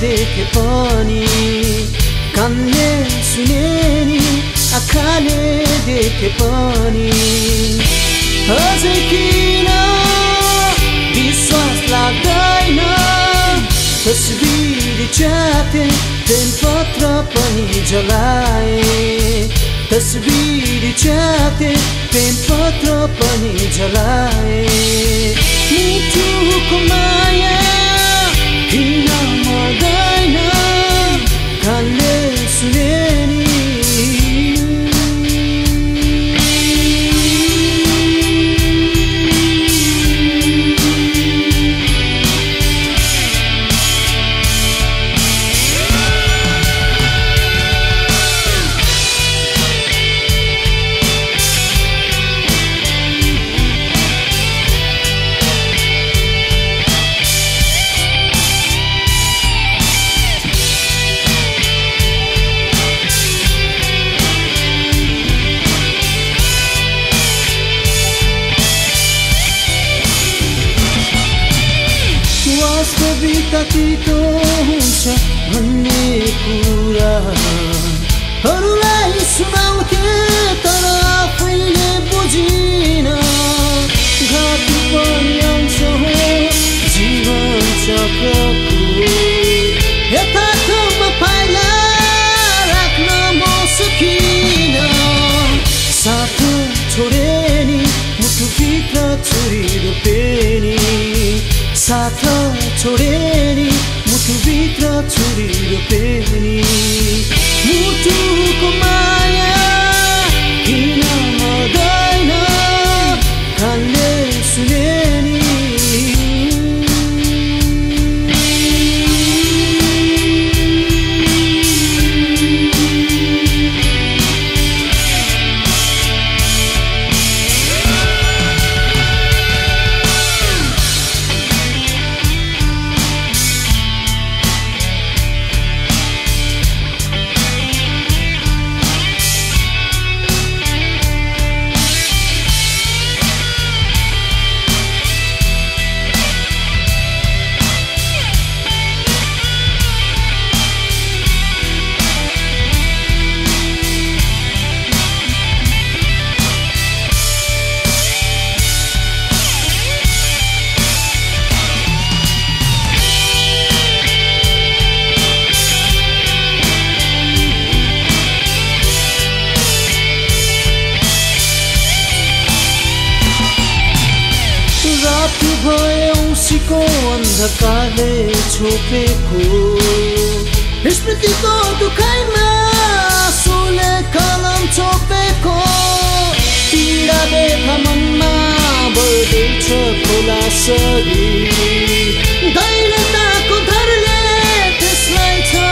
देखे पनि कानले सुने नि आँखाले देखे पनि अझै किन विश्वास लाग्दैन तस्बिर च्याते प्रेम पत्र पनि जलाए तस्बिर च्याते प्रेम पत्र पनि जलाए मिठुको माया वास्तविकता तितो हुन्छ भन्ने कुराहरूलाई सुनाउँथे तर आफैले बुझिन। घाट पनि अंश हो जीवन चक्रको यथार्थमा पाइला राख्न म सकिन। साथ छोडे नि मुटुभित्र छुरी रोपेनी साथ छोडे नि मुटुभित्र छुरी रोपेनी अन्धकारले छोपेको। स्मृतिको दुखाइमा सुले कलम छोपेको। पीडा बेथा मनमा बढ्दैछ खोला सरी दैलताको धरले त्यसलाई छ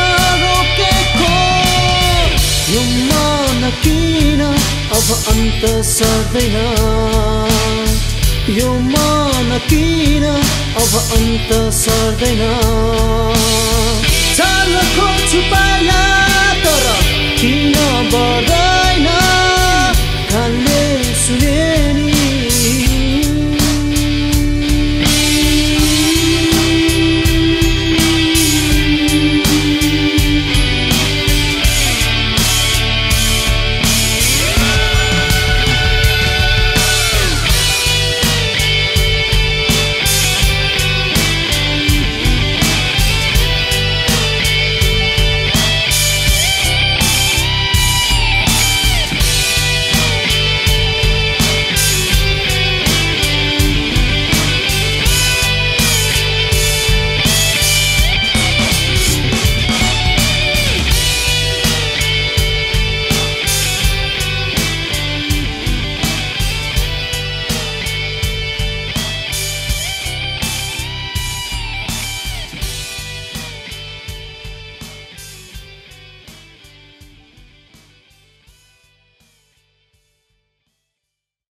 रोकेको। यो मन किन अब अन्त सर्दैन? यो मन किन अब अन्त सर्दैन? पाला